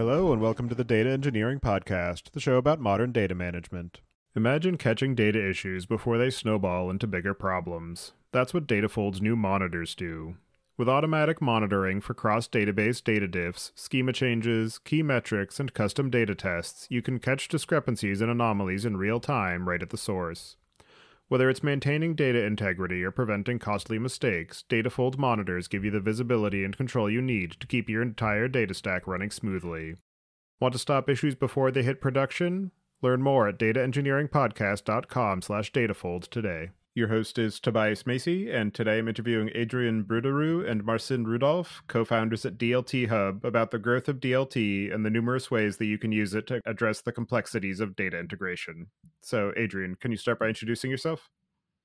Hello, and welcome to the Data Engineering Podcast, the show about modern data management. Imagine catching data issues before they snowball into bigger problems. That's what Datafold's new monitors do. With automatic monitoring for cross database data diffs, schema changes, key metrics, and custom data tests, you can catch discrepancies and anomalies in real time right at the source. Whether it's maintaining data integrity or preventing costly mistakes, Datafold monitors give you the visibility and control you need to keep your entire data stack running smoothly. Want to stop issues before they hit production? Learn more at dataengineeringpodcast.com/datafold today. Your host is Tobias Macey, and today I'm interviewing Adrian Brudaru and Marcin Rudolph, co founders at DLT Hub, about the growth of DLT and the numerous ways that you can use it to address the complexities of data integration. So, Adrian, can you start by introducing yourself?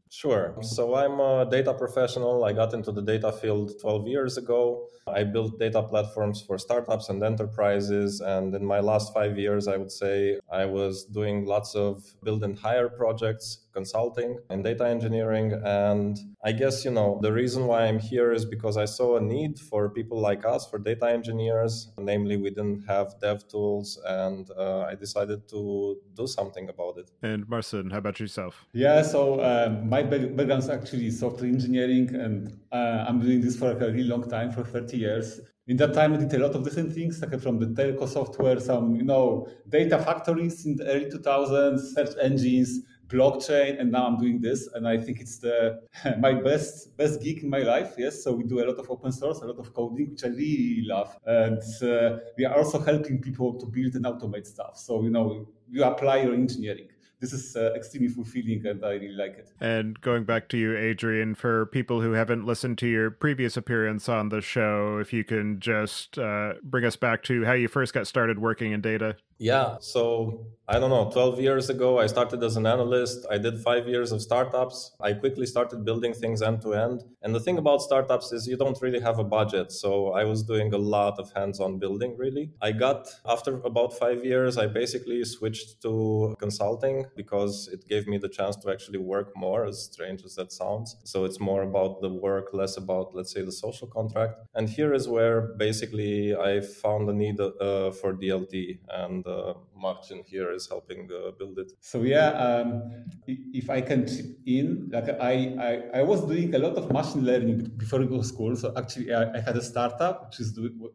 Sure. So I'm a data professional. I got into the data field 12 years ago. I built data platforms for startups and enterprises. And in my last five years, I would say I was doing lots of build and hire projects, consulting and data engineering. And I guess, you know, the reason why I'm here is because I saw a need for people like us, for data engineers. Namely, we didn't have dev tools, and uh, I decided to do something about it. And Marcin, how about yourself? Yeah, so um, my background is actually software engineering, and uh, I'm doing this for a really long time, for 30 years. In that time, I did a lot of different things, like from the telco software, some you know data factories in the early 2000s, search engines, blockchain and now i'm doing this and i think it's the my best best gig in my life yes so we do a lot of open source a lot of coding which i really love and uh, we are also helping people to build and automate stuff so you know you apply your engineering this is uh, extremely fulfilling and I really like it. And going back to you, Adrian, for people who haven't listened to your previous appearance on the show, if you can just uh, bring us back to how you first got started working in data. Yeah. So I don't know, 12 years ago, I started as an analyst. I did five years of startups. I quickly started building things end to end. And the thing about startups is you don't really have a budget. So I was doing a lot of hands on building, really. I got, after about five years, I basically switched to consulting because it gave me the chance to actually work more, as strange as that sounds. So it's more about the work, less about, let's say, the social contract. And here is where basically I found the need uh, for DLT. And and Marcin here is helping uh, build it. So yeah, um, if I can chip in, like I, I, I was doing a lot of machine learning before I go to school. So actually, I, I had a startup which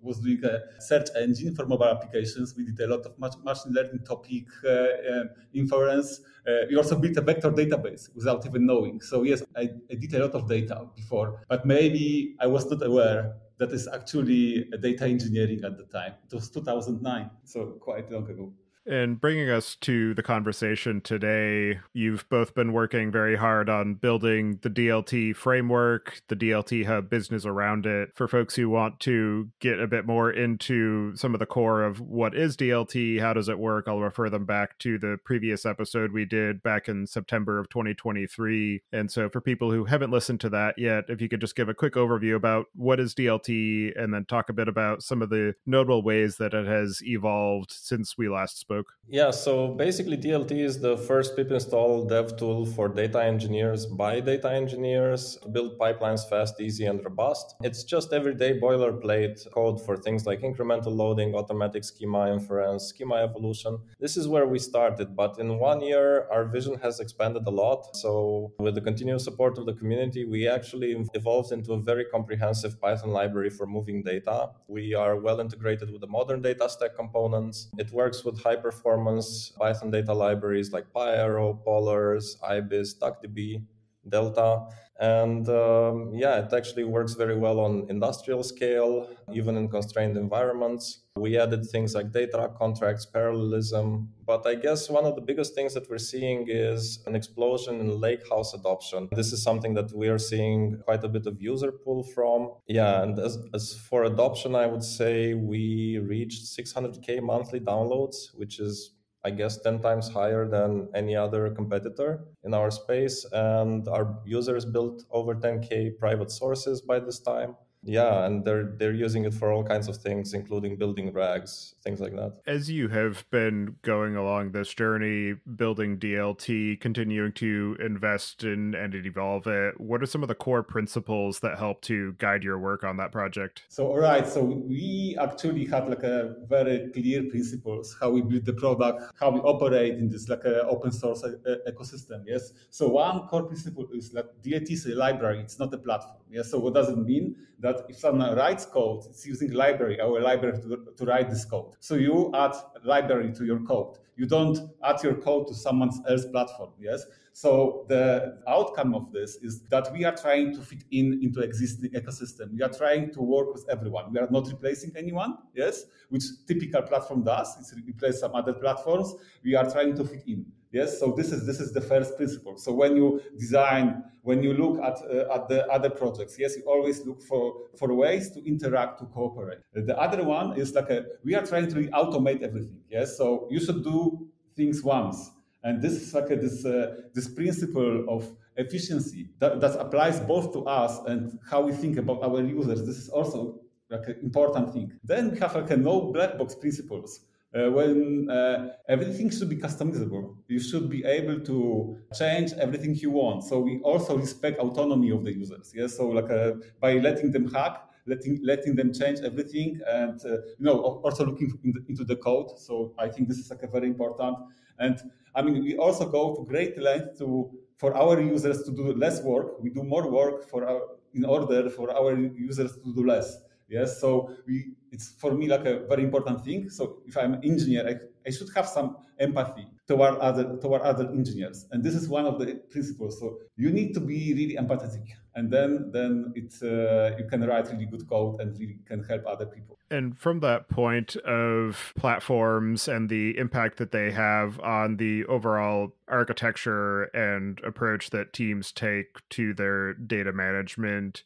was doing a search engine for mobile applications. We did a lot of machine learning topic uh, inference. Uh, we also built a vector database without even knowing. So yes, I, I did a lot of data before, but maybe I was not aware that is actually data engineering at the time. It was 2009, so quite long ago. And bringing us to the conversation today, you've both been working very hard on building the DLT framework, the DLT Hub business around it. For folks who want to get a bit more into some of the core of what is DLT, how does it work, I'll refer them back to the previous episode we did back in September of 2023. And so, for people who haven't listened to that yet, if you could just give a quick overview about what is DLT and then talk a bit about some of the notable ways that it has evolved since we last spoke Yeah, so basically DLT is the first pip install dev tool for data engineers by data engineers to build pipelines fast, easy, and robust. It's just everyday boilerplate code for things like incremental loading, automatic schema inference, schema evolution. This is where we started, but in one year, our vision has expanded a lot. So with the continuous support of the community, we actually evolved into a very comprehensive Python library for moving data. We are well integrated with the modern data stack components. It works with high performance Python data libraries like PyArrow, Polars, IBIS, DuckDB, Delta. And um, yeah, it actually works very well on industrial scale, even in constrained environments. We added things like data contracts, parallelism. But I guess one of the biggest things that we're seeing is an explosion in lakehouse adoption. This is something that we are seeing quite a bit of user pull from. Yeah, and as, as for adoption, I would say we reached 600K monthly downloads, which is I guess 10 times higher than any other competitor in our space. And our users built over 10K private sources by this time. Yeah, and they're they're using it for all kinds of things, including building rags, things like that. As you have been going along this journey, building DLT, continuing to invest in and evolve it, what are some of the core principles that help to guide your work on that project? So, all right, so we actually had like a very clear principles how we build the product, how we operate in this like a open source uh, ecosystem. Yes. So one core principle is that DLT is a library; it's not a platform. Yes. So what does it mean? That if someone writes code, it's using library, our library to, to write this code. So you add library to your code. You don't add your code to someone else's platform. Yes. So the outcome of this is that we are trying to fit in into existing ecosystem. We are trying to work with everyone. We are not replacing anyone, yes, which typical platform does. It's replace some other platforms. We are trying to fit in. Yes, so this is this is the first principle. So when you design, when you look at uh, at the other projects, yes, you always look for for ways to interact to cooperate. The other one is like a, we are trying to automate everything. Yes, so you should do things once and this is like a, this, uh, this principle of efficiency that, that applies both to us and how we think about our users. This is also like an important thing. Then we have like a no black box principles. Uh, when uh, everything should be customizable. You should be able to change everything you want. So we also respect autonomy of the users. Yes, so like uh, by letting them hack, letting letting them change everything, and uh, you know also looking in the, into the code. So I think this is like a very important. And I mean, we also go to great length to for our users to do less work. We do more work for our in order for our users to do less. Yes, so we it's for me like a very important thing. So if I'm an engineer, I, I should have some empathy toward other toward other engineers, and this is one of the principles. So you need to be really empathetic, and then then it's uh, you can write really good code and really can help other people. And from that point of platforms and the impact that they have on the overall architecture and approach that teams take to their data management,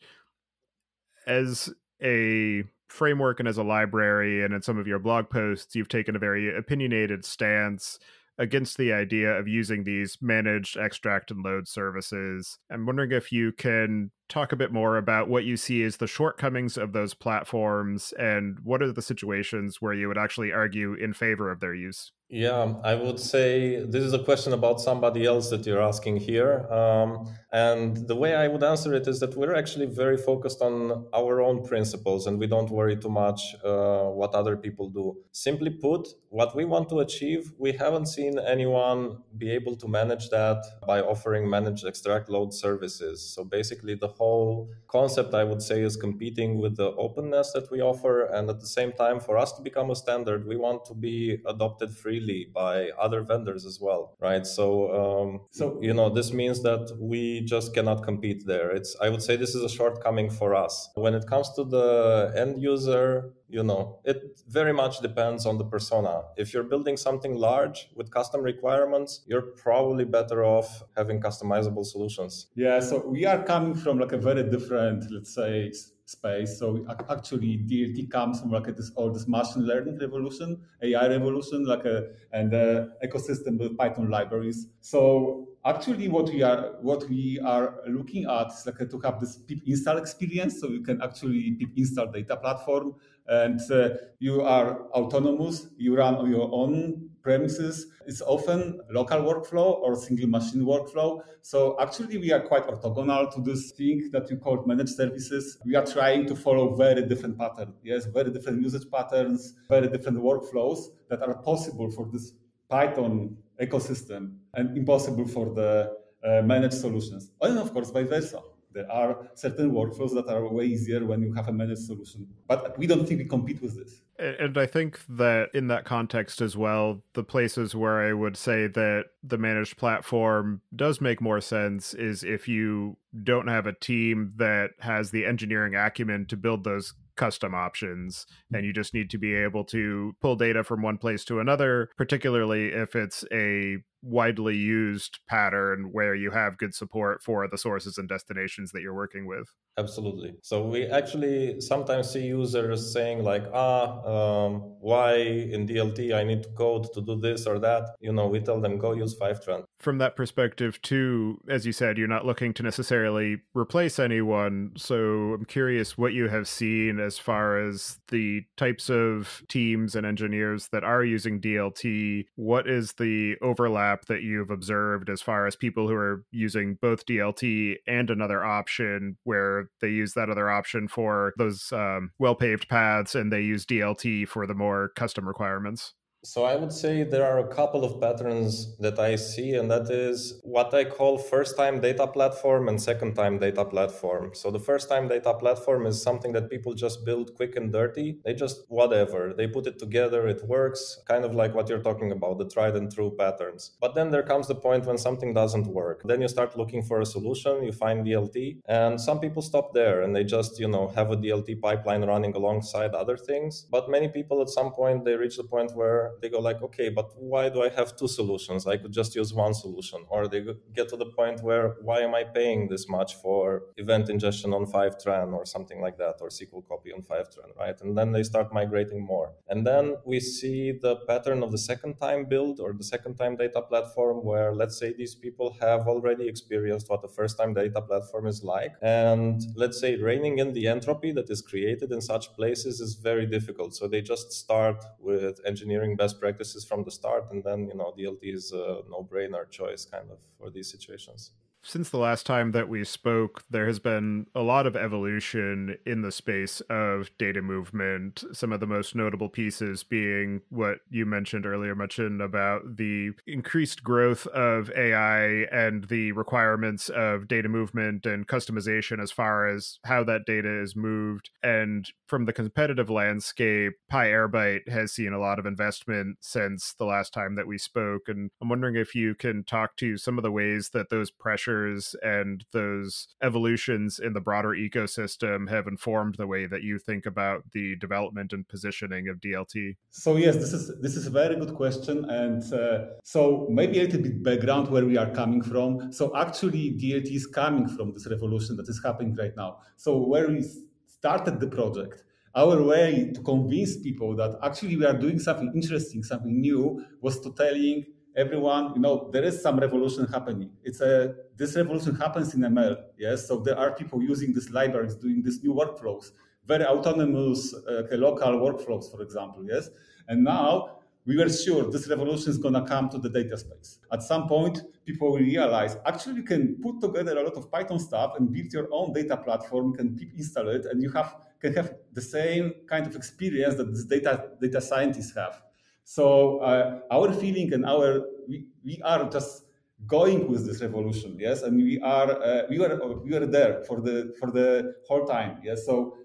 as a framework and as a library and in some of your blog posts, you've taken a very opinionated stance against the idea of using these managed extract and load services. I'm wondering if you can talk a bit more about what you see as the shortcomings of those platforms and what are the situations where you would actually argue in favor of their use. Yeah, I would say this is a question about somebody else that you're asking here. Um, and the way I would answer it is that we're actually very focused on our own principles and we don't worry too much uh, what other people do. Simply put, what we want to achieve, we haven't seen anyone be able to manage that by offering managed extract load services. So basically, the whole concept, I would say, is competing with the openness that we offer. And at the same time, for us to become a standard, we want to be adopted freely by other vendors as well, right? So, um, so you know, this means that we just cannot compete there. It's, I would say, this is a shortcoming for us. When it comes to the end user, you know it very much depends on the persona. If you're building something large with custom requirements you're probably better off having customizable solutions. Yeah so we are coming from like a very different let's say space. So actually dlt comes from like this all this machine learning revolution ai revolution like a and the ecosystem with python libraries. So actually what we are what we are looking at is like to have this pip install experience so you can actually pip install data platform and uh, you are autonomous you run on your own premises it's often local workflow or single machine workflow so actually we are quite orthogonal to this thing that you call managed services we are trying to follow very different patterns yes very different usage patterns very different workflows that are possible for this python ecosystem and impossible for the uh, managed solutions. And of course, vice versa. There are certain workflows that are way easier when you have a managed solution. But we don't think we compete with this. And I think that in that context as well, the places where I would say that the managed platform does make more sense is if you don't have a team that has the engineering acumen to build those custom options and you just need to be able to pull data from one place to another particularly if it's a widely used pattern where you have good support for the sources and destinations that you're working with. Absolutely. So we actually sometimes see users saying like, ah, um, why in DLT I need to code to do this or that. You know, we tell them go use Fivetran. From that perspective, too, as you said, you're not looking to necessarily replace anyone. So I'm curious what you have seen as far as the types of teams and engineers that are using DLT. What is the overlap that you've observed as far as people who are using both DLT and another option where they use that other option for those um, well paved paths and they use DLT for the more custom requirements? So I would say there are a couple of patterns that I see, and that is what I call first time data platform and second time data platform. So the first time data platform is something that people just build quick and dirty. They just whatever, they put it together, it works, kind of like what you're talking about, the tried and true patterns. But then there comes the point when something doesn't work. Then you start looking for a solution, you find DLT, and some people stop there and they just, you know, have a DLT pipeline running alongside other things. But many people at some point they reach the point where they go like okay but why do i have two solutions? I could just use one solution. Or they get to the point where why am i paying this much for event ingestion on fivetran or something like that or sql copy on fivetran right? And then they start migrating more. And then we see the pattern of the second time build or the second time data platform where let's say these people have already experienced what the first time data platform is like. And let's say reining in the entropy that is created in such places is very difficult. So they just start with engineering best practices from the start, and then you know DLT is a no-brainer choice kind of for these situations since the last time that we spoke, there has been a lot of evolution in the space of data movement. Some of the most notable pieces being what you mentioned earlier, mentioned about the increased growth of AI and the requirements of data movement and customization as far as how that data is moved. And from the competitive landscape, PyAirbyte has seen a lot of investment since the last time that we spoke. And I'm wondering if you can talk to some of the ways that those pressures features and those evolutions in the broader ecosystem have informed the way that you think about the development and positioning of DLT? So yes, this is this is a very good question, and uh, so maybe a little bit background where we are coming from. So actually, DLT is coming from this revolution that is happening right now. So where we started the project our way to convince people that actually we are doing something interesting, something new, was to telling everyone, you know, there is some revolution happening. It's a this revolution happens in ML. Yes, so there are people using these libraries, doing these new workflows, very autonomous uh, local workflows, for example. Yes, and now we were sure this revolution is going to come to the data space. At some point, people will realize actually you can put together a lot of Python stuff and build your own data platform, can install it, and you have can have the same kind of experience that this data data scientists have. So uh, our feeling and our we, we are just going with this revolution, yes, and we are uh, we were we were there for the for the whole time, yes. So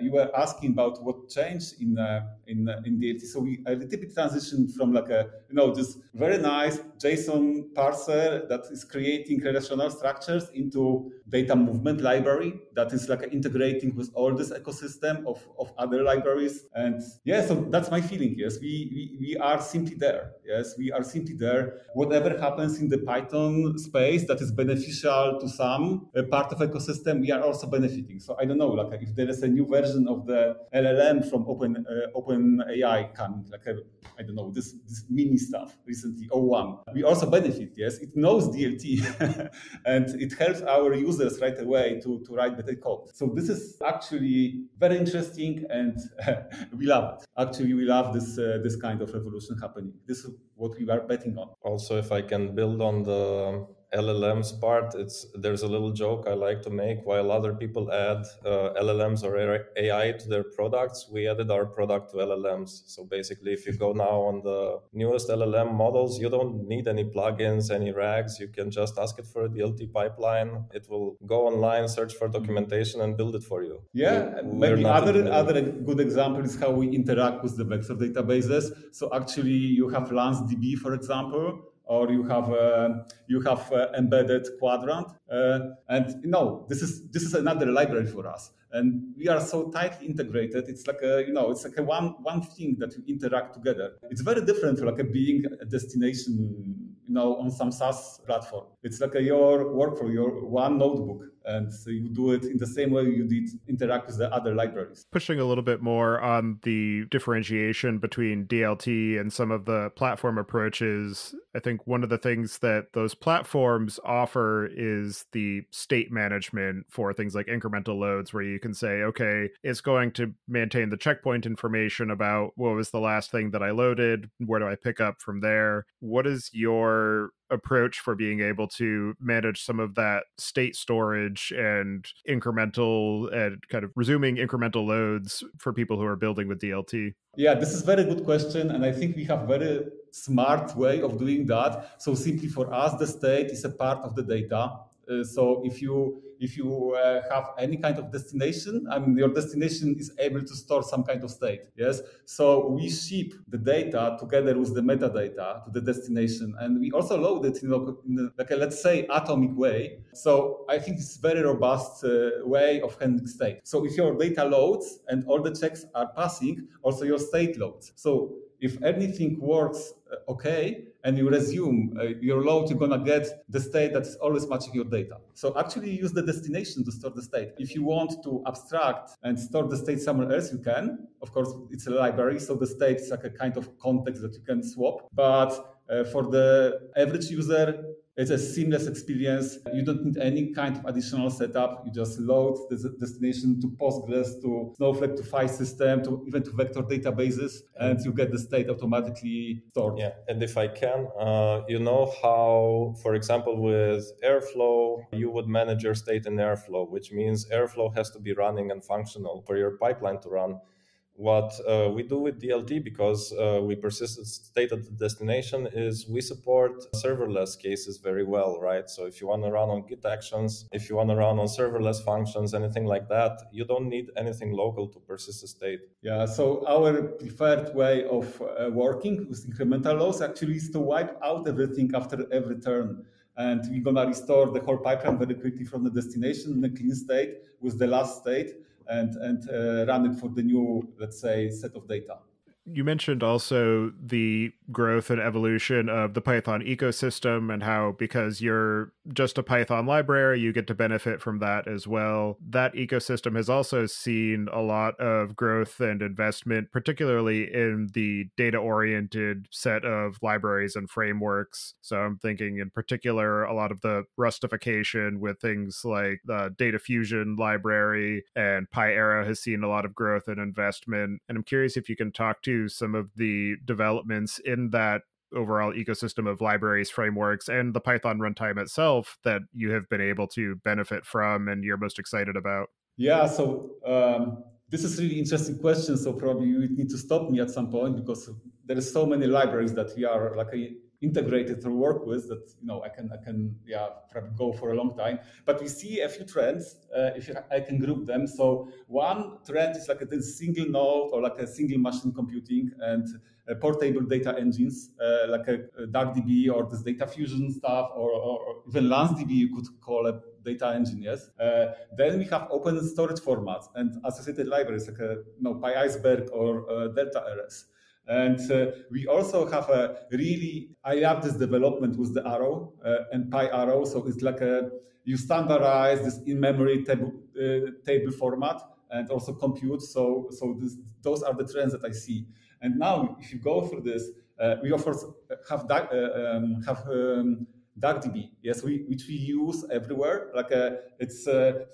you were asking about what changed in uh, in uh, in DLT. So we a little bit transitioned from like a you know this very nice JSON parser that is creating relational structures into data movement library that is like integrating with all this ecosystem of, of other libraries. And yeah, so that's my feeling. Yes, we, we we are simply there. Yes, we are simply there. Whatever happens in the Python space that is beneficial to some uh, part of ecosystem, we are also benefiting. So I don't know, like if there is a new version of the LLM from Open uh, Open AI coming, like a, I don't know, this this mini stuff recently, O1. We also benefit, yes. It knows DLT and it helps our users right away to, to write better code. So this is actually very interesting and we love it. Actually, we love this uh, this kind of revolution happening. This is what we are betting on. Also, if I can build on the LLMs part, it's there's a little joke I like to make. While other people add uh, LLMs or AI to their products, we added our product to LLMs. So basically, if you go now on the newest LLM models, you don't need any plugins, any rags. You can just ask it for a DLT pipeline. It will go online, search for documentation, and build it for you. Yeah, we, maybe other other good example is how we interact with the vector databases. So actually, you have LanceDB, for example or you have uh, you have uh, embedded Qdrant uh, and you know this is this is another library for us. And we are so tightly integrated it's like a you know it's like a one one thing that we interact together. It's very different from like a being a destination you you know, on some SaaS platform. It's like a, your workflow, your one notebook and so you do it in the same way you did interact with the other libraries. Pushing a little bit more on the differentiation between DLT and some of the platform approaches, I think one of the things that those platforms offer is the state management for things like incremental loads, where you can say, okay, it's going to maintain the checkpoint information about what was the last thing that I loaded, where do I pick up from there? What is your approach for being able to manage some of that state storage and incremental and kind of resuming incremental loads for people who are building with DLT? Yeah, this is very good question, and I think we have very smart way of doing that. So simply for us, the state is a part of the data. Uh, so if you if you uh, have any kind of destination, I mean, your destination is able to store some kind of state. Yes. So we ship the data together with the metadata to the destination, and we also load it in, a, like a, let's say atomic way. So I think it's very robust uh, way of handling state. So if your data loads and all the checks are passing, also your state loads. So if anything works uh, okay and you resume uh, your load, you're gonna get the state that's always matching your data. So actually use the destination to store the state. If you want to abstract and store the state somewhere else, you can. Of course, it's a library, so the state is like a kind of context that you can swap. But uh, for the average user, it's a seamless experience. You don't need any kind of additional setup. You just load the destination to Postgres, to Snowflake, to file system, to even to vector databases, and you get the state automatically stored. Yeah, and if I can, uh, you know how, for example, with Airflow, you would manage your state in Airflow, which means Airflow has to be running and functional for your pipeline to run what uh, we do with DLT because uh, we persist state at the destination is we support serverless cases very well, right? So if you want to run on Git actions, if you want to run on serverless functions, anything like that, you don't need anything local to persist state. Yeah. So our preferred way of uh, working with incremental loads actually is to wipe out everything after every turn. And we're gonna restore the whole pipeline very quickly from the destination in a clean state with the last state and, and uh, run it for the new, let's say, set of data. You mentioned also the growth and evolution of the Python ecosystem and how, because you're just a Python library, you get to benefit from that as well. That ecosystem has also seen a lot of growth and investment, particularly in the data oriented set of libraries and frameworks. So I'm thinking in particular a lot of the Rustification with things like the Data Fusion library and PyArrow has seen a lot of growth and investment. And I'm curious if you can talk to some of the developments in that overall ecosystem of libraries, frameworks, and the Python runtime itself that you have been able to benefit from and you're most excited about? Yeah, so um, this is really interesting question. So probably you need to stop me at some point because there are so many libraries that we are like integrated to work with that you know I can I can yeah go for a long time. But we see a few trends uh, if I can group them. So one trend is like a single node or like a single machine computing and uh, portable data engines uh, like a, a or this data fusion stuff or, or, or even LanceDB you could call it data engineers. Uh, then we have open storage formats and associated libraries like a, you know, PyIceberg or uh, Delta RS. And uh, we also have a really, I love this development with the Arrow uh, and PyArrow. So it's like a, you standardize this in-memory table, uh, table format and also compute. So, so this, those are the trends that I see. And now, if you go through this, uh, we of course have uh, um, have um, DuckDB, yes, we, which we use everywhere. Like uh, it's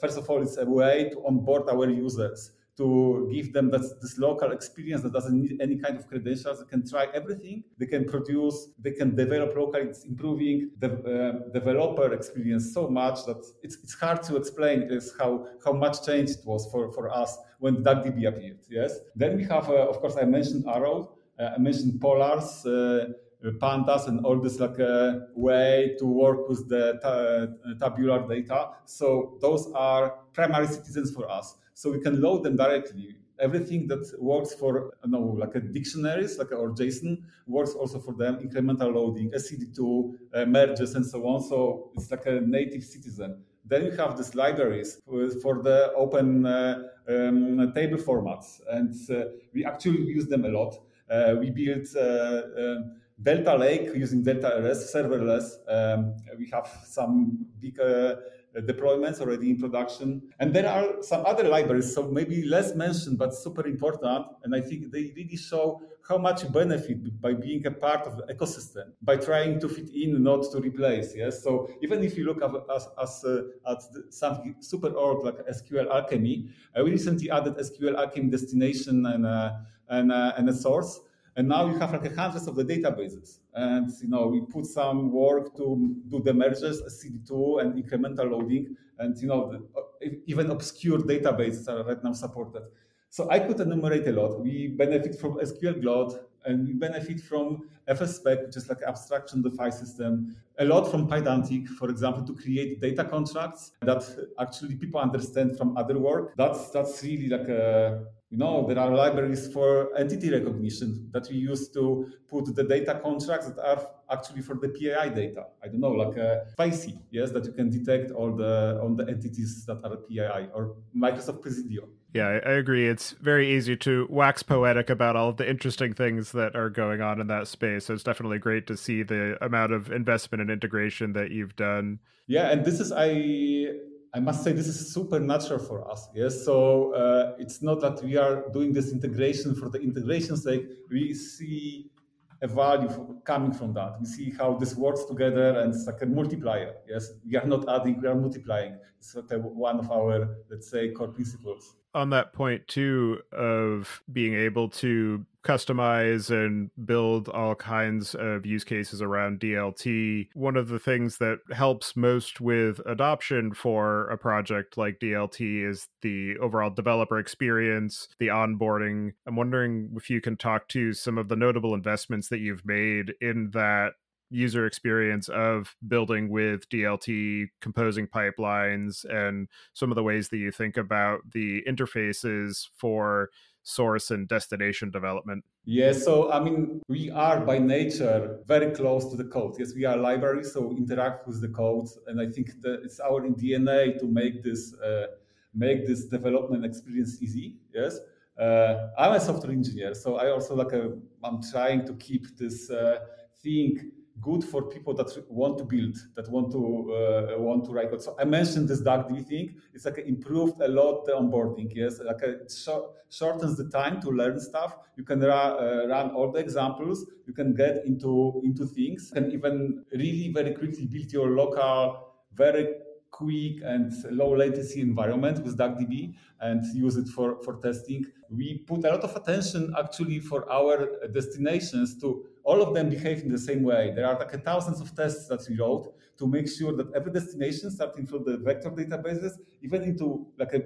first of all, it's a way to onboard our users to give them this, this, local experience that doesn't need any kind of credentials. They can try everything. They can produce, they can develop locally. It's improving the uh, developer experience so much that it's, it's hard to explain is how, how much change it was for, for us when DuckDB appeared. Yes. Then we have, uh, of course, I mentioned Arrow. Uh, I mentioned Polars. Uh, pandas and all this like a way to work with the ta- tabular data. So those are primary citizens for us. So we can load them directly. Everything that works for you know, like a dictionaries, like a, or JSON, works also for them. Incremental loading, SCD2, uh, merges, and so on. So it's like a native citizen. Then we have these libraries for the open uh, um, table formats, and uh, we actually use them a lot. Uh, we built uh, um, Delta Lake using Delta RS serverless. Um, we have some big uh, deployments already in production. And there are some other libraries, so maybe less mentioned, but super important. And I think they really show how much you benefit by being a part of the ecosystem, by trying to fit in, not to replace. Yes. So even if you look at, as, as, uh, at something super old like SQL Alchemy, uh, we recently added SQL Alchemy destination and, uh, and, uh, and a source. And now you have like hundreds of the databases. And you know, we put some work to do the merges, CD2 and incremental loading. And you know, the, uh, even obscure databases are right now supported. So I could enumerate a lot. We benefit from SQL Glot, and we benefit from fsspec, which is like abstraction the file system, a lot from Pydantic, for example, to create data contracts that actually people understand from other work. That's that's really like a you know, there are libraries for entity recognition that we use to put the data contracts that are actually for the PII data. I don't know, like a spaCy, yes, that you can detect all the all the entities that are PII or Microsoft Presidio. Yeah, I agree. It's very easy to wax poetic about all the interesting things that are going on in that space. So it's definitely great to see the amount of investment and integration that you've done. Yeah, and this is I I must say this is super natural for us. Yes, so uh, it's not that we are doing this integration for the integration's sake. We see a value coming from that. We see how this works together, and it's like a multiplier. Yes, we are not adding, we are multiplying. It's one of our, let's say, core principles on that point too of being able to customize and build all kinds of use cases around DLT. One of the things that helps most with adoption for a project like DLT is the overall developer experience, the onboarding. I'm wondering if you can talk to some of the notable investments that you've made in that user experience of building with DLT, composing pipelines, and some of the ways that you think about the interfaces for source and destination development? Yes, so I mean, we are by nature very close to the code. Yes, we are library, so interact with the code, and I think that it's our DNA to make this uh, make this development experience easy. Yes. Uh, I'm a software engineer, so I also like a, I'm trying to keep this uh, thing good for people that want to build, that want to uh, want to write code. So I mentioned this DuckDB thing. It's like improved a lot the onboarding. Yes, like it shortens the time to learn stuff. You can ra- uh, run all the examples. You can get into into things. You can even really very quickly build your local, very quick and low latency environment with DuckDB and use it for, for testing. We put a lot of attention actually for our destinations to all of them behave in the same way. There are like thousands of tests that we wrote to make sure that every destination, starting from the vector databases, even into like a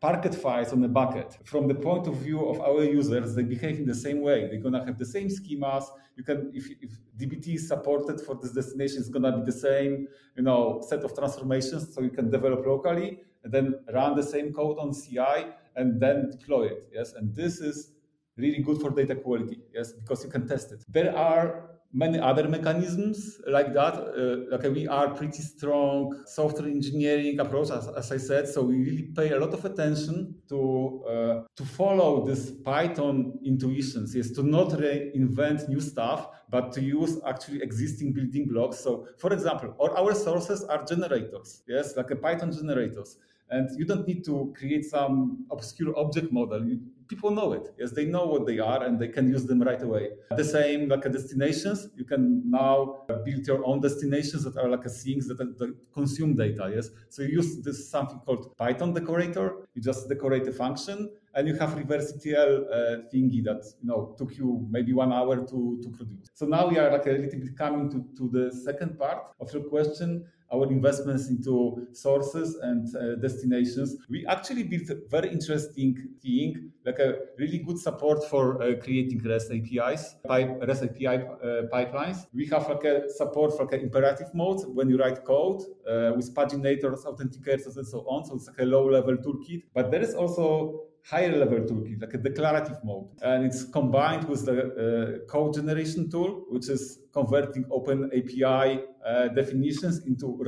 Parquet files on a bucket. From the point of view of our users, they behave in the same way. They're gonna have the same schemas. You can, if, if DBT is supported for this destination, it's gonna be the same, you know, set of transformations. So you can develop locally and then run the same code on CI and then deploy it. Yes, and this is really good for data quality. Yes, because you can test it. There are many other mechanisms like that. Uh, like we are pretty strong software engineering approach, as, as, I said. So we really pay a lot of attention to uh, to follow this Python intuitions. Yes, to not reinvent new stuff, but to use actually existing building blocks. So, for example, all our sources are generators. Yes, like a Python generators. And you don't need to create some obscure object model. You, people know it. Yes, they know what they are and they can use them right away. The same like destinations. You can now build your own destinations that are like things that, that consume data. Yes, so you use this something called Python decorator. You just decorate a function and you have reverse ETL uh, thingy that you know took you maybe one hour to, to produce. So now we are like a little bit coming to, to the second part of your question our investments into sources and uh, destinations. We actually built a very interesting thing, like a really good support for uh, creating REST APIs, pipe, REST API uh, pipelines. We have like a support for like imperative mode when you write code uh, with paginators, authenticators, and so on. So it's like a low-level toolkit. But there is also higher level toolkit, like a declarative mode. And it's combined with the uh, code generation tool, which is converting open API uh, definitions into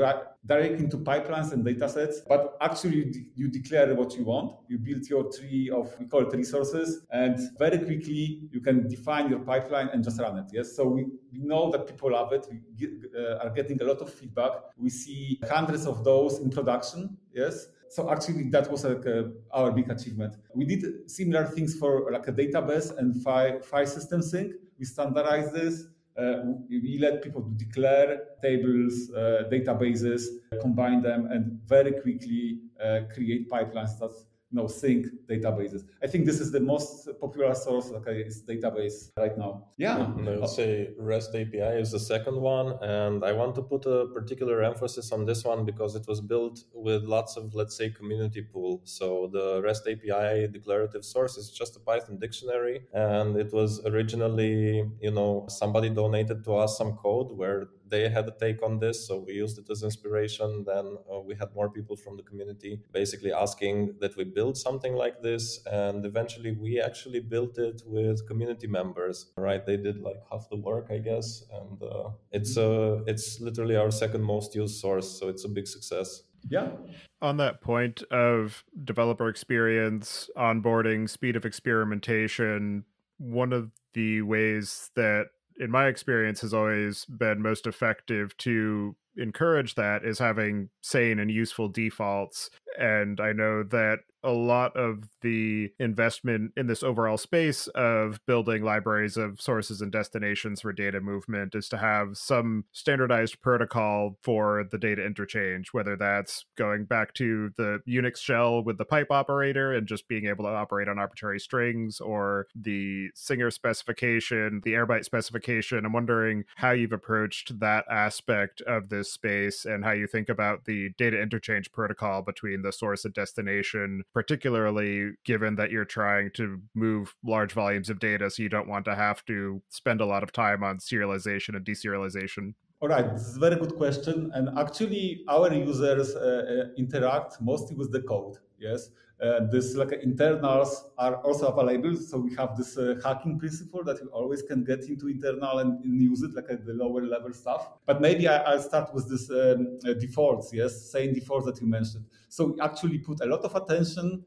direct into pipelines and datasets. But actually, you, de- you, declare what you want. You build your tree of we call it resources, and very quickly you can define your pipeline and just run it. Yes, so we, know that people love it. We get, uh, are getting a lot of feedback. We see hundreds of those in production. Yes, so actually, that was like a, our big achievement. We did similar things for like a database and file, file system sync. We standardized this. Uh, we let people declare tables, uh, databases, combine them, and very quickly uh, create pipelines that know, sync databases. I think this is the most popular source, okay, is database right now. Yeah. And I mm-hmm. would say REST API is the second one. And I want to put a particular emphasis on this one because it was built with lots of, let's say, community pool. So the REST API declarative source is just a Python dictionary. And it was originally, you know, somebody donated to us some code where they had a take on this, so we used it as inspiration. Then uh, we had more people from the community basically asking that we build something like this, and eventually we actually built it with community members. Right, they did like half the work, I guess, and uh, it's uh, it's literally our second most used source, so it's a big success. Yeah. On that point of developer experience, onboarding, speed of experimentation, one of the ways that in my experience has always been most effective to encourage that is having sane and useful defaults. And i know that a lot of the investment in this overall space of building libraries of sources and destinations for data movement is to have some standardized protocol for the data interchange, whether that's going back to the Unix shell with the pipe operator and just being able to operate on arbitrary strings, or the Singer specification, the Airbyte specification. I'm wondering how you've approached that aspect of this space and how you think about the data interchange protocol between the source and destination particularly given that you're trying to move large volumes of data, so you don't want to have to spend a lot of time on serialization and deserialization? All right, this is a very good question. And actually, our users uh, uh interact mostly with the code. Yes, uh, this like internals are also available. So we have this uh, hacking principle that you always can get into internal and, and use it like at the lower level stuff. But maybe I, will start with this um, uh, defaults. Yes, same defaults that you mentioned. So we actually put a lot of attention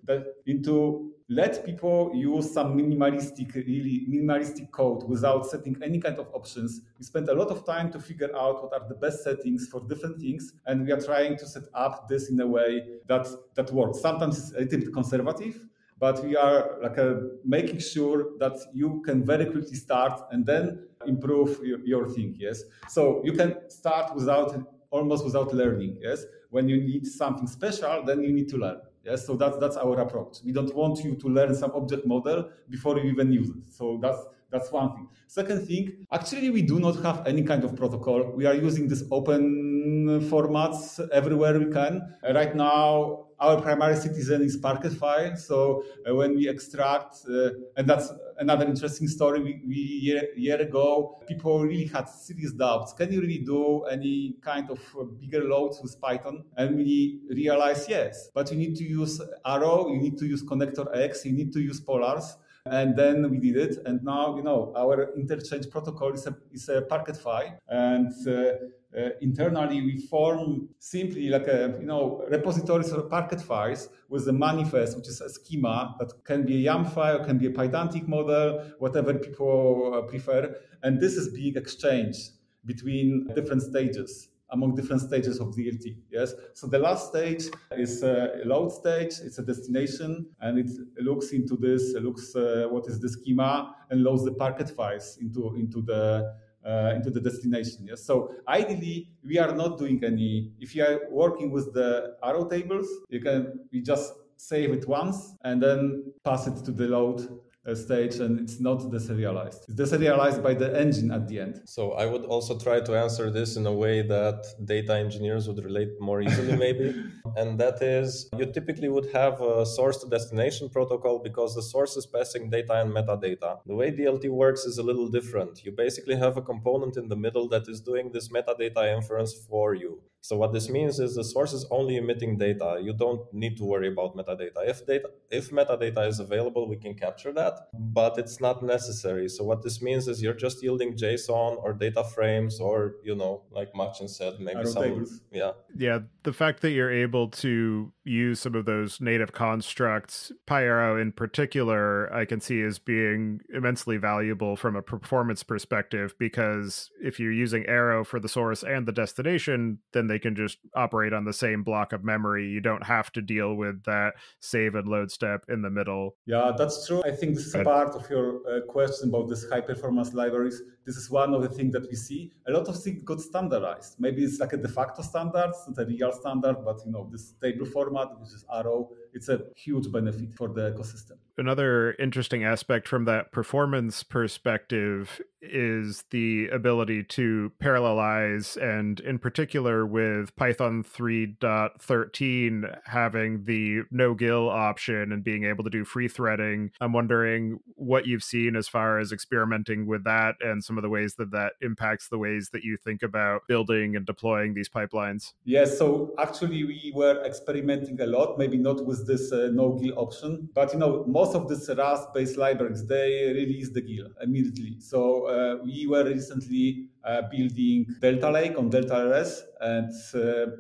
into let people use some minimalistic, really minimalistic code without setting any kind of options. We spent a lot of time to figure out what are the best settings for different things, and we are trying to set up this in a way that that works. Sometimes it's a little bit conservative, but we are like a, making sure that you can very quickly start and then improve your, your thing. Yes, so you can start without almost without learning. Yes, when you need something special, then you need to learn. Yes, so that's that's our approach. We don't want you to learn some object model before you even use it. So that's that's one thing. Second thing, actually, we do not have any kind of protocol. We are using this open formats everywhere we can. Right now, our primary citizen is Parquet file. So uh, when we extract, uh, and that's another interesting story. We, we year, year ago, people really had serious doubts. Can you really do any kind of uh, bigger loads with Python? And we realized yes, but you need to use Arrow, you need to use Connector X, you need to use Polars. And then we did it. And now, you know, our interchange protocol is a, is a. And uh, uh, internally we form simply like a you know repositories or Parquet files with a manifest which is a schema that can be a YAML file can be a pydantic model whatever people uh, prefer and this is being exchanged between different stages among different stages of DLT. Yes. So the last stage is a load stage. It's a destination, and it looks into this. looks uh, what is the schema and loads the Parquet files into into the uh, into the destination. Yes. So ideally, we are not doing any. If you are working with the arrow tables, you can we just save it once and then pass it to the load stage and it's not deserialized. It's deserialized by the engine at the end. So I would also try to answer this in a way that data engineers would relate more easily, maybe. and that is you typically would have a source to destination protocol because the source is passing data and metadata. The way DLT works is a little different. You basically have a component in the middle that is doing this metadata inference for you. So what this means is the source is only emitting data. You don't need to worry about metadata. If data if metadata is available, we can capture that, but it's not necessary. So what this means is you're just yielding JSON or data frames or you know, like Marcin said, maybe some tables. yeah. Yeah, the fact that you're able to use some of those native constructs, PyArrow in particular, I can see as being immensely valuable from a performance perspective because if you're using Arrow for the source and the destination, then they can just operate on the same block of memory. You don't have to deal with that save and load step in the middle. Yeah, that's true. I think this is part of your uh, question about this high performance libraries. This is one of the things that we see. A lot of things got standardized. Maybe it's like a de facto standard, it's not a real standard, but you know, this table format, which is Arrow, it's a huge benefit for the ecosystem. Another interesting aspect from that performance perspective is the ability to parallelize, and in particular with Python 3.13 having the no GIL option and being able to do free threading. I'm wondering what you've seen as far as experimenting with that and some of the ways that that impacts the ways that you think about building and deploying these pipelines. Yes, so actually we were experimenting a lot, maybe not with this uh, no GIL option, but you know, most of these Rust-based libraries, they release the GIL immediately. So uh, we were recently building Delta Lake on Delta RS, and uh,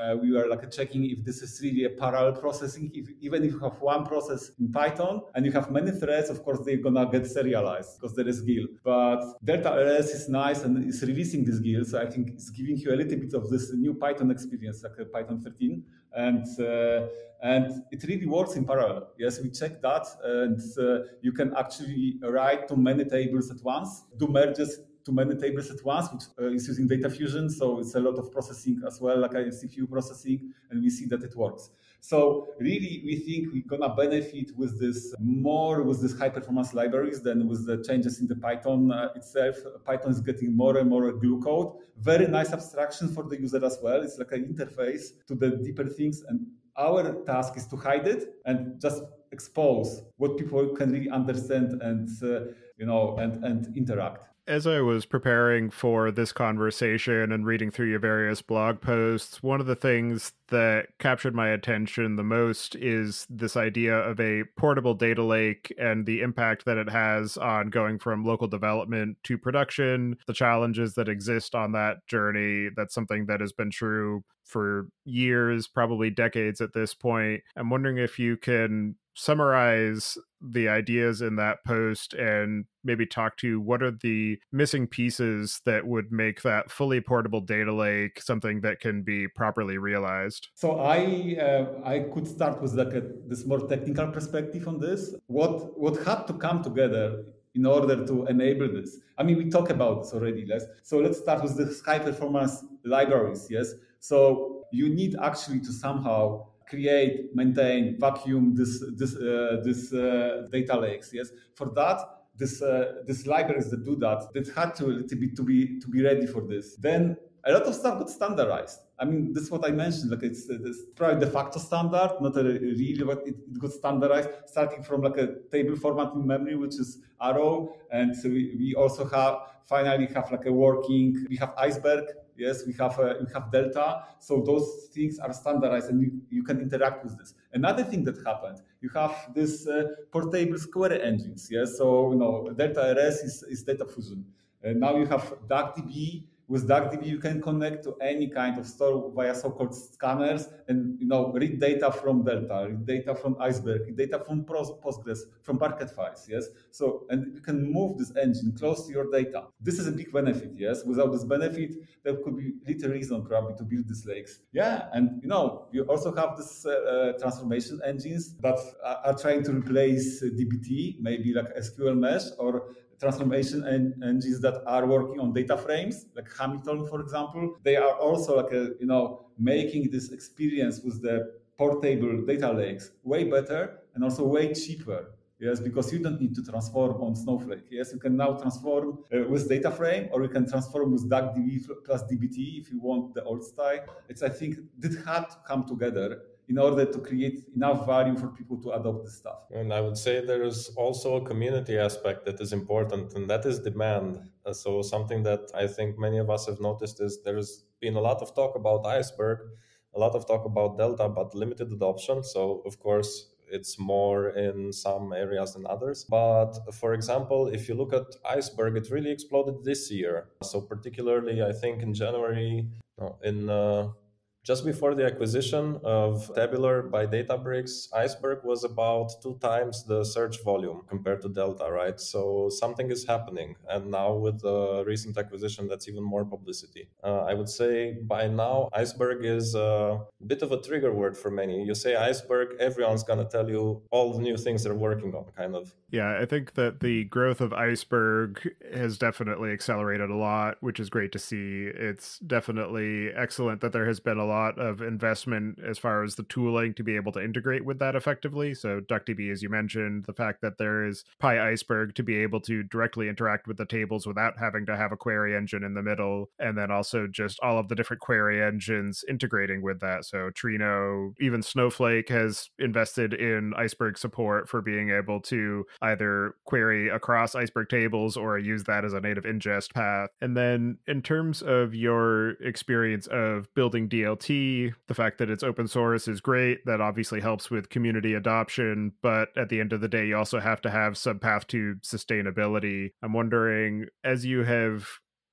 uh, we were like checking if this is really a parallel processing. If, even if you have one process in Python and you have many threads, of course they're gonna get serialized because there is GIL. But Delta RS is nice and is releasing this GIL, so I think it's giving you a little bit of this new Python experience, like Python 13, and uh, and it really works in parallel. Yes, we checked that, and uh, you can actually write to many tables at once, do merges many tables at once, which uh, is using DataFusion. So it's a lot of processing as well, like CPU processing, and we see that it works. So really, we think we're gonna benefit with this more with this high performance libraries than with the changes in the Python uh, itself. Python is getting more and more glue code. Very nice abstraction for the user as well. It's like an interface to the deeper things, and our task is to hide it and just expose what people can really understand and uh, you know and and interact as I was preparing for this conversation and reading through your various blog posts, one of the things that captured my attention the most is this idea of a portable data lake and the impact that it has on going from local development to production, the challenges that exist on that journey. That's something that has been true for years, probably decades at this point. I'm wondering if you can summarize the ideas in that post and maybe talk to what are the missing pieces that would make that fully portable data lake something that can be properly realized? So i uh, i could start with like a, this more technical perspective on this. What what had to come together in order to enable this? I mean we talk about this already let's so let's start with the high performance libraries yes? So you need actually to somehow create, maintain, vacuum this this uh, this uh, data lakes. Yes, for that this uh, this libraries that do that that had to, to be to be to be ready for this. Then a lot of stuff got standardized. I mean, this is what I mentioned. Like it's, it's probably de facto standard, not a really, but it, it, got standardized, starting from like a table format in memory, which is Arrow, and so we, we also have finally have like a working. We have Iceberg, Yes, we have uh, we have Delta. So those things are standardized, and you, you can interact with this. Another thing that happened, you have this uh, portable square engines. Yes, so you know Delta RS is, is DataFusion. And now you have DuckDB with DuckDB, you can connect to any kind of store via so-called scanners and you know read data from Delta, read data from Iceberg, read data from Postgres, from Parquet files. Yes, so and you can move this engine close to your data. This is a big benefit. Yes, without this benefit, there could be little reason probably to build these lakes. Yeah, and you know you also have this uh, uh, transformation engines that are, are trying to replace DBT, maybe like SQLMesh or transformation en- engines that are working on data frames, like Hamilton, for example. They are also like a, you know making this experience with the portable data lakes way better and also way cheaper. Yes, because you don't need to transform on Snowflake. Yes, you can now transform uh, with data frame, or you can transform with DuckDB plus DBT if you want the old style. It's I think that had to come together in order to create enough value for people to adopt this stuff. And I would say there is also a community aspect that is important, and that is demand. Uh, so something that I think many of us have noticed is there's been a lot of talk about Iceberg, a lot of talk about Delta, but limited adoption. So, of course, it's more in some areas than others. But for example, if you look at Iceberg, it really exploded this year. So, particularly, I think in January, in uh, just before the acquisition of Tabular by Databricks, Iceberg was about two times the search volume compared to Delta, right? So something is happening. And now with the recent acquisition, that's even more publicity. Uh, I would say by now, Iceberg is a bit of a trigger word for many. You say Iceberg, everyone's going to tell you all the new things they're working on, kind of. Yeah, I think that the growth of Iceberg has definitely accelerated a lot, which is great to see. It's definitely excellent that there has been a lot lot of investment as far as the tooling to be able to integrate with that effectively. So DuckDB, as you mentioned, the fact that there is PyIceberg to be able to directly interact with the tables without having to have a query engine in the middle, and then also just all of the different query engines integrating with that. So Trino, even Snowflake has invested in Iceberg support for being able to either query across Iceberg tables or use that as a native ingest path. And then in terms of your experience of building DLT the fact that it's open source is great. That obviously helps with community adoption. But at the end of the day, you also have to have some path to sustainability. I'm wondering, as you have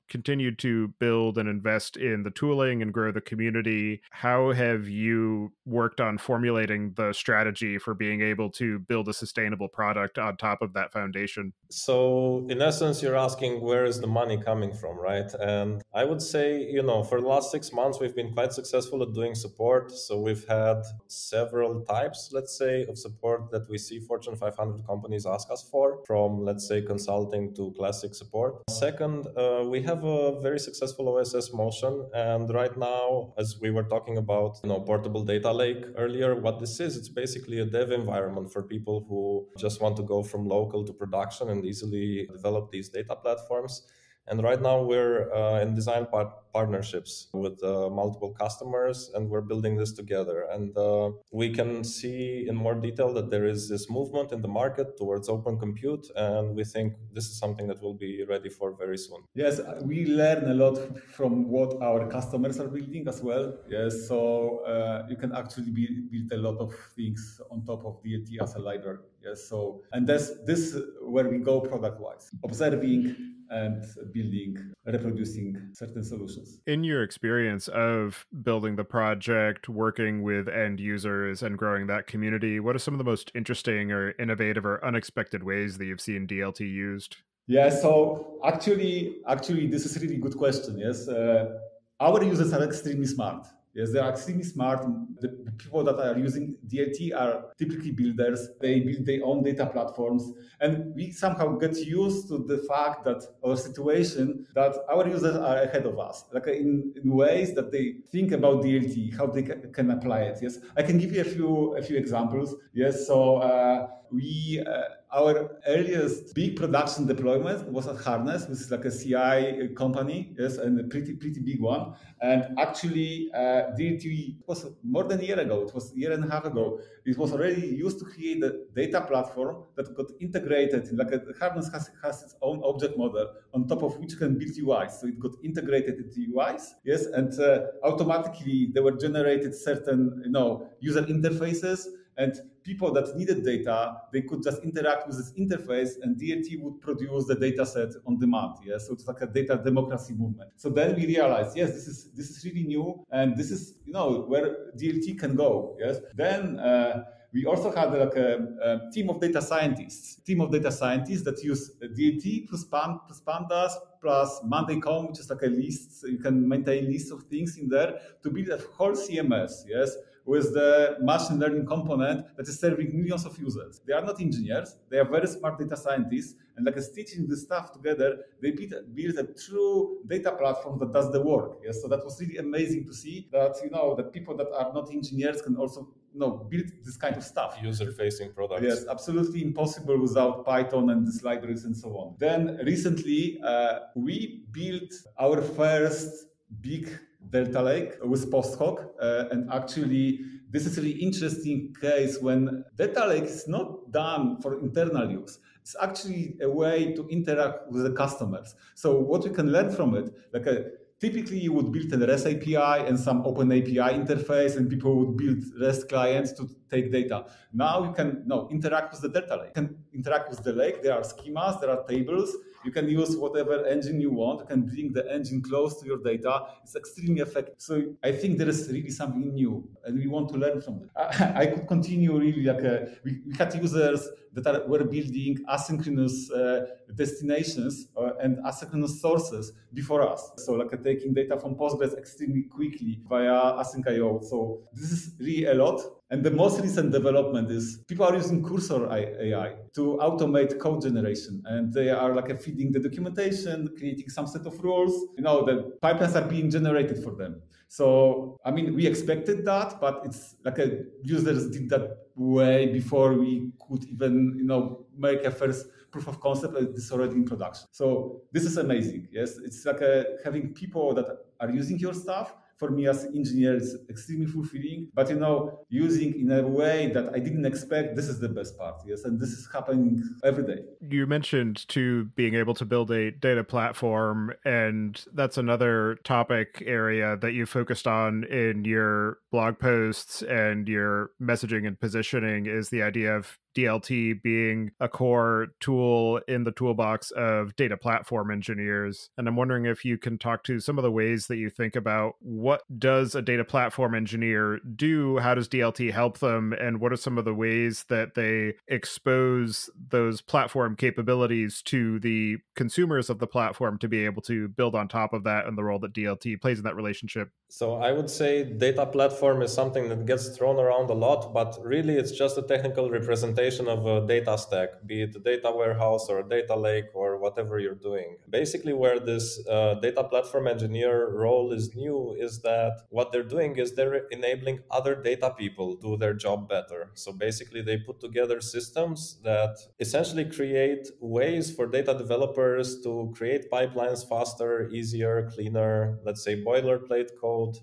continued to build and invest in the tooling and grow the community. How have you worked on formulating the strategy for being able to build a sustainable product on top of that foundation? So, in essence, you're asking where is the money coming from, right? And I would say, you know, for the last six months, we've been quite successful at doing support. So, we've had several types, let's say, of support that we see Fortune 500 companies ask us for, from, let's say, consulting to classic support. Second, uh, we have have a very successful OSS motion. And right now, as we were talking about, you know, portable data lake earlier, what this is, it's basically a dev environment for people who just want to go from local to production and easily develop these data platforms. And right now we're uh, in design part- partnerships with uh, multiple customers and we're building this together. And uh, we can see in more detail that there is this movement in the market towards open compute. And we think this is something that will be ready for very soon. Yes, we learn a lot from what our customers are building as well. Yes, so uh, you can actually build a lot of things on top of DLT as a library. Yes, so and that's this where we go product wise, observing and building, reproducing certain solutions. In your experience of building the project, working with end users, and growing that community, what are some of the most interesting or innovative or unexpected ways that you've seen DLT used? Yeah, so actually, actually, this is a really good question. Yes, uh, our users are extremely smart. Yes, they are extremely smart. The people that are using DLT are typically builders. They build their own data platforms. And we somehow get used to the fact that our situation that our users are ahead of us, like in, in ways that they think about DLT, how they can, can apply it. Yes, I can give you a few a few examples. Yes, so uh, we uh, our earliest big production deployment was at Harness, which is like a CI company, yes, and a pretty pretty big one. And actually, uh, DLT was more than a year ago. It was a year and a half ago. It was already used to create a data platform that got integrated. Like a, Harness has, has its own object model on top of which you can build UIs. So it got integrated into UIs, yes, and uh, automatically they were generated certain, you know, user interfaces and people that needed data, they could just interact with this interface and DLT would produce the data set on demand. Yeah? So it's like a data democracy movement. So then we realized, yes, this is this is really new and this is, you know, where DLT can go. Yes. Then uh, we also had like a, a, team of data scientists, team of data scientists that use DLT plus, plus Pandas plus Monday.com, which is like a list. You can maintain lists of things in there to build a whole CMS. Yes with the machine learning component that is serving millions of users. They are not engineers, they are very smart data scientists, and like stitching this stuff together, they build, build a true data platform that does the work. Yes, so that was really amazing to see that you know that people that are not engineers can also you know build this kind of stuff. User-facing products. Yes, absolutely impossible without Python and these libraries and so on. Then recently uh, we built our first big Delta Lake with PostHog. Uh, and actually, this is really interesting case when Delta Lake is not done for internal use. It's actually a way to interact with the customers. So what we can learn from it, like a typically you would build a REST API and some open API interface, and people would build REST clients to take data. Now you can no interact with the Delta lake. You can interact with the lake. There are schemas, there are tables. You can use whatever engine you want. You can bring the engine close to your data. It's extremely effective. So I think there is really something new, and we want to learn from it. I, I could continue really like a, we, we had users that are, were building asynchronous uh, destinations uh, and asynchronous sources before us. So like uh, taking data from Postgres extremely quickly via asyncio. So this is really a lot. And the most recent development is people are using Cursor AI to automate code generation, and they are like feeding the documentation, creating some set of rules. You know, the pipelines are being generated for them. So, I mean, we expected that, but it's like a users did that way before we could even, you know, make a first proof of concept. It's already in production. So this is amazing. Yes, it's like a, having people that are using your stuff for me as engineer is extremely fulfilling. But you know, using in a way that I didn't expect, this is the best part. Yes, and this is happening every day. You mentioned to being able to build a data platform, and that's another topic area that you focused on in your blog posts and your messaging and positioning is the idea of DLT being a core tool in the toolbox of data platform engineers. And I'm wondering if you can talk to some of the ways that you think about what does a data platform engineer do? How does DLT help them? And what are some of the ways that they expose those platform capabilities to the consumers of the platform to be able to build on top of that and the role that DLT plays in that relationship? So I would say data platform is something that gets thrown around a lot, but really it's just a technical representation of a data stack, be it a data warehouse or a data lake or whatever you're doing. Basically, where this uh, data platform engineer role is new is that what they're doing is they're enabling other data people do their job better. So basically, they put together systems that essentially create ways for data developers to create pipelines faster, easier, cleaner, let's say boilerplate code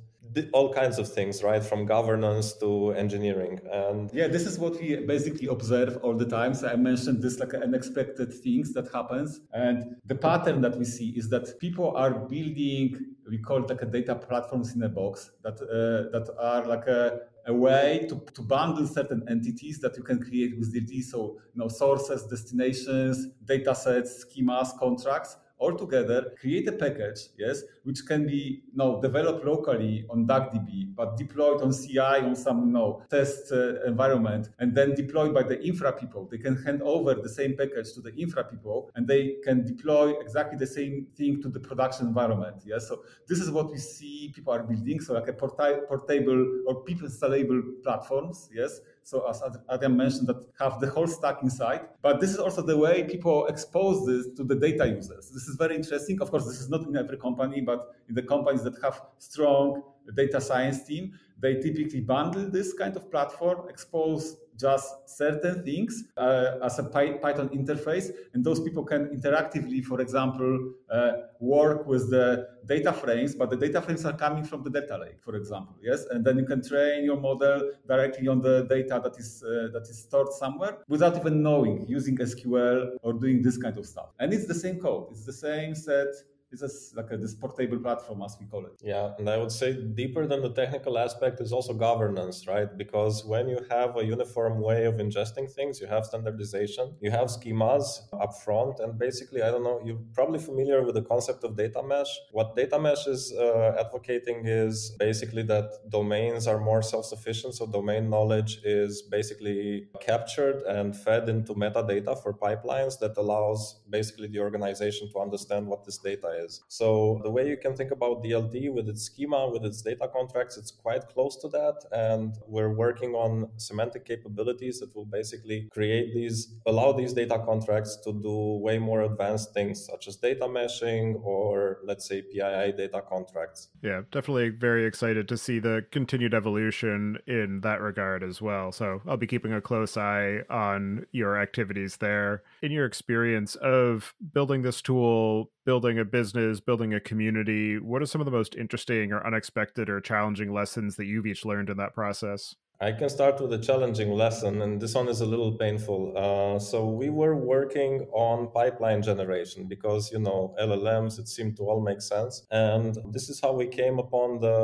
all kinds of things right? From governance to engineering. And yeah this is what we basically observe all the time. So i mentioned this like unexpected things that happens. And the pattern that we see is that people are building we call it like a data platforms in a box that uh, that are like a a way to, to bundle certain entities that you can create with DLT. So, you know, sources, destinations, data sets, schemas, contracts, all together, create a package, yes, which can be you developed locally on DuckDB, but deployed on CI on some you know, test uh, environment, and then deployed by the infra people. They can hand over the same package to the infra people, and they can deploy exactly the same thing to the production environment. Yes, so this is what we see people are building. So like a porta- portable or pip installable platforms. Yes, so as Adrian mentioned, that have the whole stack inside. But this is also the way people expose this to the data users. This is very interesting. Of course, this is not in every company, but in the companies that have strong data science team, they typically bundle this kind of platform, expose just certain things uh, as a Python interface, and those people can interactively, for example, uh, work with the data frames, but the data frames are coming from the data lake, for example, yes, and then you can train your model directly on the data that is uh, that is stored somewhere without even knowing, using SQL or doing this kind of stuff. And it's the same code, it's the same set this is like a, this portable platform as we call it. Yeah and i would say deeper than the technical aspect is also governance right? Because when you have a uniform way of ingesting things you have standardization you have schemas up front and basically i don't know you're probably familiar with the concept of data mesh. What data mesh is uh, advocating is basically that domains are more self-sufficient so domain knowledge is basically captured and fed into metadata for pipelines that allows basically the organization to understand what this data is is. So the way you can think about DLT with its schema, with its data contracts, it's quite close to that. And we're working on semantic capabilities that will basically create these, allow these data contracts to do way more advanced things such as data meshing or let's say PII data contracts. Yeah, definitely very excited to see the continued evolution in that regard as well. So I'll be keeping a close eye on your activities there. In your experience of building this tool, building a business, building a community, what are some of the most interesting or unexpected or challenging lessons that you've each learned in that process? I can start with a challenging lesson, and this one is a little painful. Uh, so we were working on pipeline generation because you know LLMs. It seemed to all make sense, and this is how we came upon the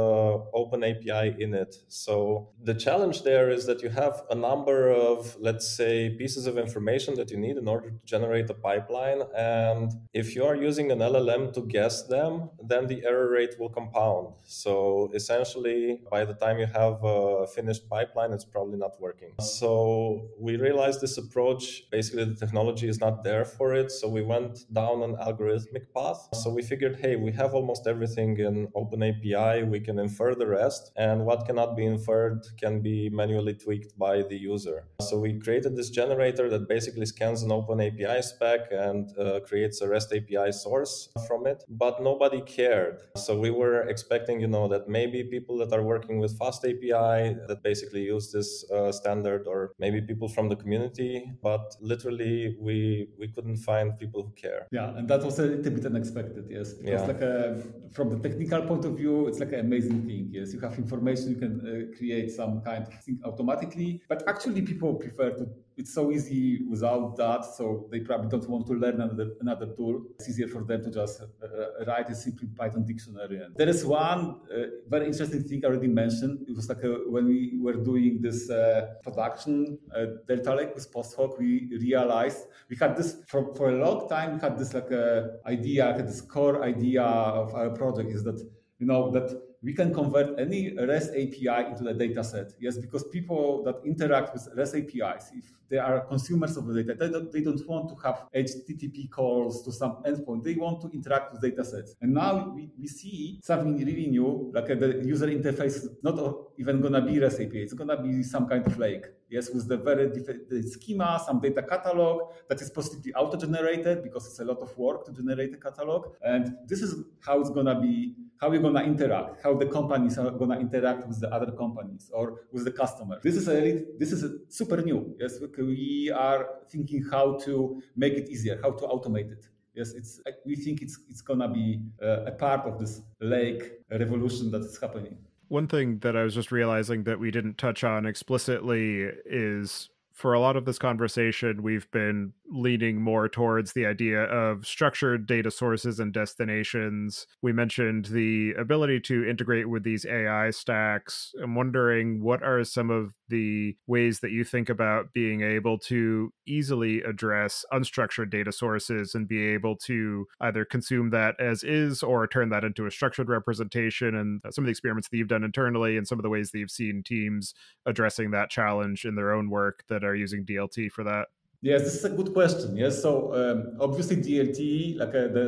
OpenAPI init. So the challenge there is that you have a number of, let's say, pieces of information that you need in order to generate a pipeline, and if you are using an LLM to guess them, then the error rate will compound. So essentially, by the time you have a finished pipeline pipeline, it's probably not working. So we realized this approach, basically the technology is not there for it. So we went down an algorithmic path. So we figured, hey, we have almost everything in OpenAPI. We can infer the rest. And what cannot be inferred can be manually tweaked by the user. So we created this generator that basically scans an OpenAPI spec and uh, creates a REST API source from it. But nobody cared. So we were expecting, you know, that maybe people that are working with FastAPI that basically actually use this uh, standard or maybe people from the community but literally we we couldn't find people who care yeah and that was a little bit unexpected yes because yeah. like a, from the technical point of view it's like an amazing thing yes you have information you can uh, create some kind of thing automatically but actually people prefer to it's so easy without that so they probably don't want to learn another, another tool it's easier for them to just uh, uh write a simple python dictionary and there is one uh, very interesting thing i already mentioned it was like a, when we were doing this uh, production uh, Delta Lake with PostHog, we realized we had this for, for a long time. We had this like a idea, this core idea of our project is that you know that we can convert any REST API into the data set. Yes, because people that interact with REST APIs, if they are consumers of the data, they don't, they don't want to have HTTP calls to some endpoint. They want to interact with data sets. And now we, we see something really new, like uh, the user interface is not even going to be REST API. It's going to be some kind of lake. Yes, with the very the schema, some data catalog that is possibly auto-generated because it's a lot of work to generate a catalog. And this is how it's going to be how we're going to interact, how the companies are going to interact with the other companies or with the customer. This is a this is a super new. Yes, we are thinking how to make it easier, how to automate it. Yes, it's we think it's it's to be uh, a part of this lake revolution that is happening. One thing that I was just realizing that we didn't touch on explicitly is for a lot of this conversation, we've been leaning more towards the idea of structured data sources and destinations. We mentioned the ability to integrate with these AI stacks. I'm wondering what are some of the ways that you think about being able to easily address unstructured data sources and be able to either consume that as is or turn that into a structured representation and uh, some of the experiments that you've done internally and some of the ways that you've seen teams addressing that challenge in their own work that are using DLT for that? Yes, this is a good question. Yes, so um, obviously DLT, like uh, the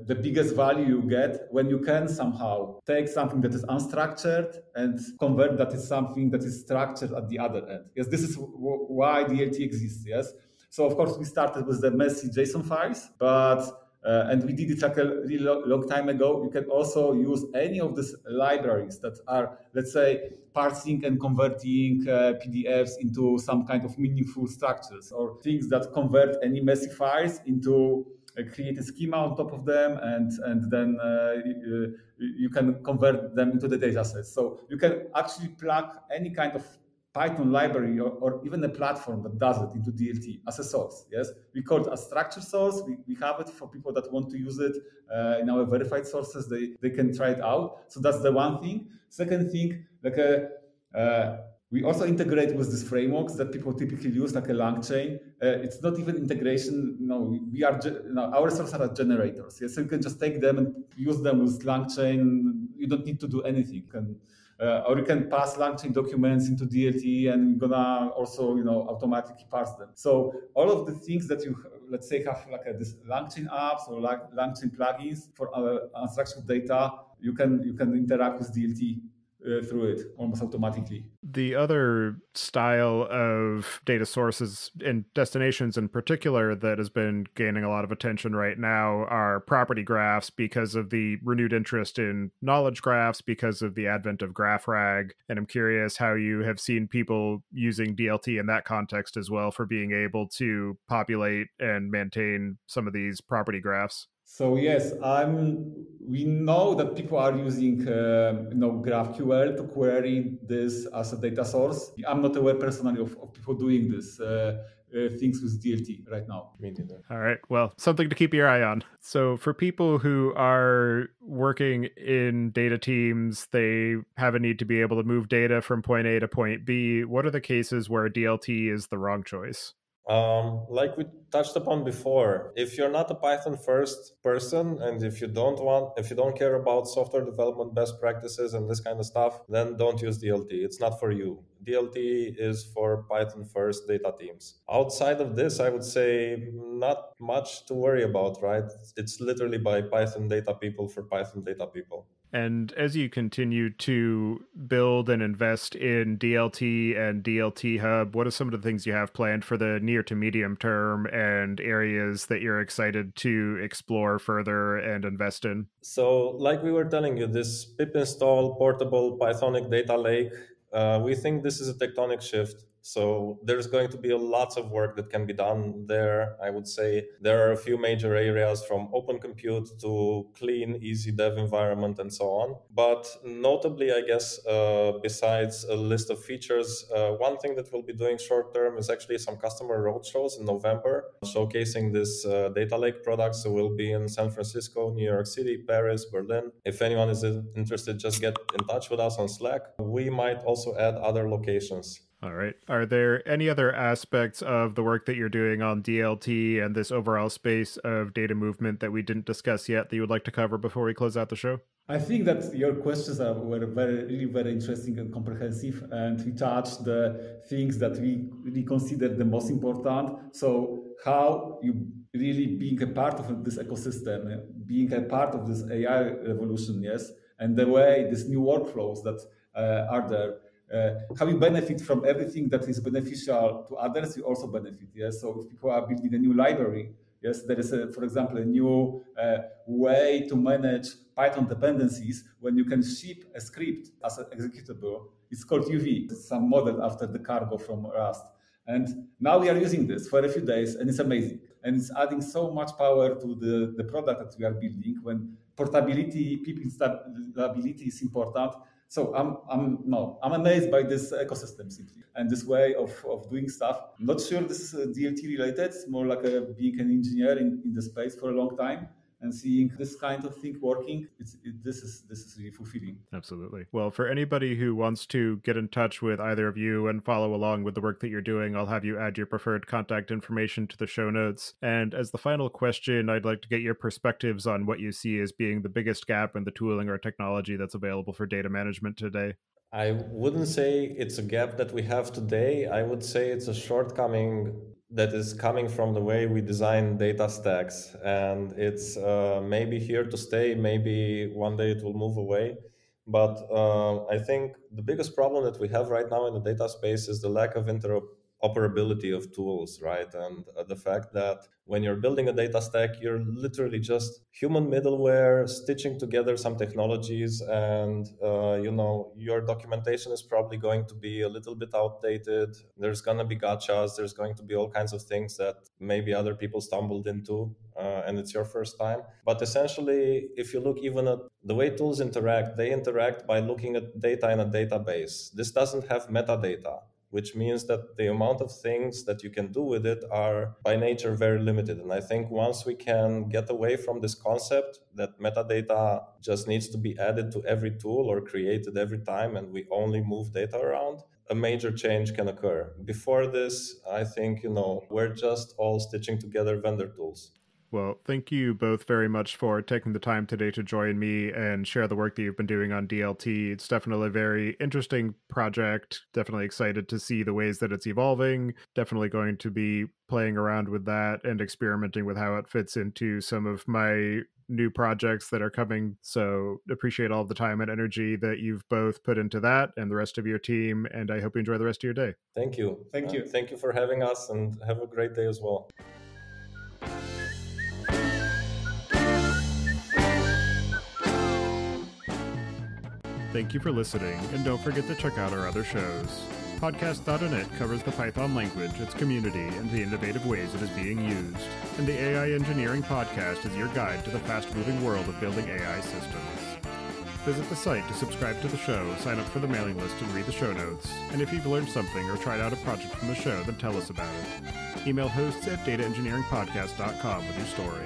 uh, the biggest value you get when you can somehow take something that is unstructured and convert that is something that is structured at the other end. Yes, this is w- why DLT exists. Yes, so of course we started with the messy JSON files, but uh, and we did it like a really long, time ago. You can also use any of these libraries that are, let's say, parsing and converting uh, PDFs into some kind of meaningful structures or things that convert any messy files into uh, create a schema on top of them and and then uh, you can convert them into the data sets. So you can actually plug any kind of Python library or, or, even a platform that does it into DLT as a source. Yes, we call it a structure source. We, we have it for people that want to use it uh, in our verified sources. They, they can try it out. So that's the one thing. Second thing, like a uh, we also integrate with these frameworks that people typically use, like a LangChain. Uh, it's not even integration. No, we are no, our sources are generators. Yes, so you can just take them and use them with LangChain. You don't need to do anything. You can, uh, or you can pass LangChain documents into DLT and gonna also, you know, automatically parse them. So all of the things that you, let's say, have like a, this LangChain apps or like LangChain plugins for uh, unstructured data, you can you can interact with DLT uh, through it almost automatically. The other style of data sources and destinations in particular that has been gaining a lot of attention right now are property graphs because of the renewed interest in knowledge graphs because of the advent of GraphRAG. And I'm curious how you have seen people using DLT in that context as well for being able to populate and maintain some of these property graphs. So yes, I'm. We know that people are using, uh, you know, GraphQL to query this as a data source. I'm not aware personally of, of people doing this. Uh, uh, things with DLT right now. Me neither. All right. Well, something to keep your eye on. So, for people who are working in data teams, they have a need to be able to move data from point A to point B. What are the cases where DLT is the wrong choice? Um, like we touched upon before, if you're not a Python first person and if you don't want, if you don't care about software development best practices and this kind of stuff, then don't use DLT. It's not for you. DLT is for Python first data teams. Outside of this, I would say not much to worry about, right? It's literally by Python data people for Python data people. And as you continue to build and invest in DLT and DLT Hub, what are some of the things you have planned for the near to medium term and areas that you're excited to explore further and invest in? So, like we were telling you, this pip install portable Pythonic data lake, uh, we think this is a tectonic shift so there's going to be a lots of work that can be done there. I would say there are a few major areas from open compute to clean, easy dev environment and so on. But notably, I guess, uh, besides a list of features, uh, one thing that we'll be doing short term is actually some customer roadshows in November, showcasing this uh, data lake product. So we'll be in San Francisco, New York City, Paris, Berlin. If anyone is interested, just get in touch with us on Slack. We might also add other locations. All right. Are there any other aspects of the work that you're doing on DLT and this overall space of data movement that we didn't discuss yet that you would like to cover before we close out the show? I think that your questions are, were very, really very interesting and comprehensive, and we touched the things that we really consider the most important. So, how you really being a part of this ecosystem, being a part of this AI revolution, yes, and the way these new workflows that uh, are there how you benefit from everything that is beneficial to others, you also benefit. Yes, so if people are building a new library, yes, there is, a, for example, a new uh, way to manage Python dependencies when you can ship a script as an executable. It's called UV. It's some model after the cargo from Rust. And now we are using this for a few days, and it's amazing. And it's adding so much power to the, the product that we are building when portability, pip installability is important so I'm, I'm no, I'm amazed by this ecosystem simply and this way of, of doing stuff. I'm not sure this is uh, DLT related. It's more like a, being an engineer in, in the space for a long time and seeing this kind of thing working it's it, this is this is really fulfilling. Absolutely. Well for anybody who wants to get in touch with either of you and follow along with the work that you're doing i'll have you add your preferred contact information to the show notes. And as the final question i'd like to get your perspectives on what you see as being the biggest gap in the tooling or technology that's available for data management today. I wouldn't say it's a gap that we have today. I would say it's a shortcoming that is coming from the way we design data stacks. And it's uh, maybe here to stay maybe one day it will move away. But uh, i think the biggest problem that we have right now in the data space is the lack of interoperability of tools right and uh, the fact that when you're building a data stack, you're literally just human middleware stitching together some technologies, and uh, you know your documentation is probably going to be a little bit outdated. There's gonna be gotchas. There's going to be all kinds of things that maybe other people stumbled into, uh, and it's your first time. But essentially, if you look even at the way tools interact, they interact by looking at data in a database. This doesn't have metadata which means that the amount of things that you can do with it are by nature very limited. And I think once we can get away from this concept that metadata just needs to be added to every tool or created every time and we only move data around, a major change can occur. Before this, I think, you know, we're just all stitching together vendor tools. Well, thank you both very much for taking the time today to join me and share the work that you've been doing on DLT. It's definitely a very interesting project. Definitely excited to see the ways that it's evolving. Definitely going to be playing around with that and experimenting with how it fits into some of my new projects that are coming. So appreciate all the time and energy that you've both put into that and the rest of your team. And I hope you enjoy the rest of your day. Thank you. Thank you. Uh, thank you for having us and have a great day as well. Thank you for listening, and don't forget to check out our other shows. Podcast.__init__ covers the Python language, its community, and the innovative ways it is being used. And the AI Engineering Podcast is your guide to the fast moving world of building AI systems. Visit the site to subscribe to the show, sign up for the mailing list, and read the show notes. And if you've learned something or tried out a project from the show, then tell us about it. Email hosts at dataengineeringpodcast.com with your story.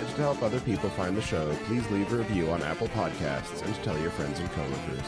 And to help other people find the show, please leave a review on Apple Podcasts and tell your friends and coworkers.